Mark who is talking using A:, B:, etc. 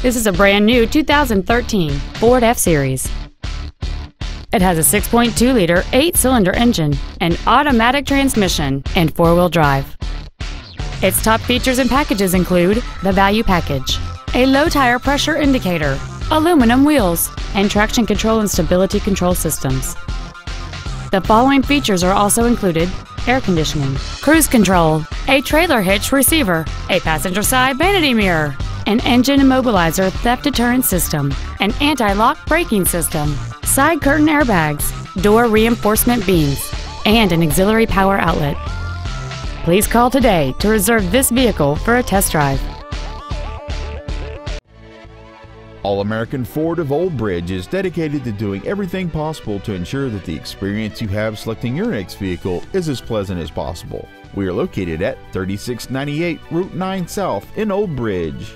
A: This is a brand new 2013 Ford F-Series. It has a 6.2-liter eight-cylinder engine, an automatic transmission, and four-wheel drive. Its top features and packages include the value package, a low tire pressure indicator, aluminum wheels, and traction control and stability control systems. The following features are also included air conditioning, cruise control, a trailer hitch receiver, a passenger side vanity mirror, an engine immobilizer theft deterrent system, an anti-lock braking system, side curtain airbags, door reinforcement beams, and an auxiliary power outlet. Please call today to reserve this vehicle for a test drive.
B: All American Ford of Old Bridge is dedicated to doing everything possible to ensure that the experience you have selecting your next vehicle is as pleasant as possible. We are located at 3698 Route 9 South in Old Bridge.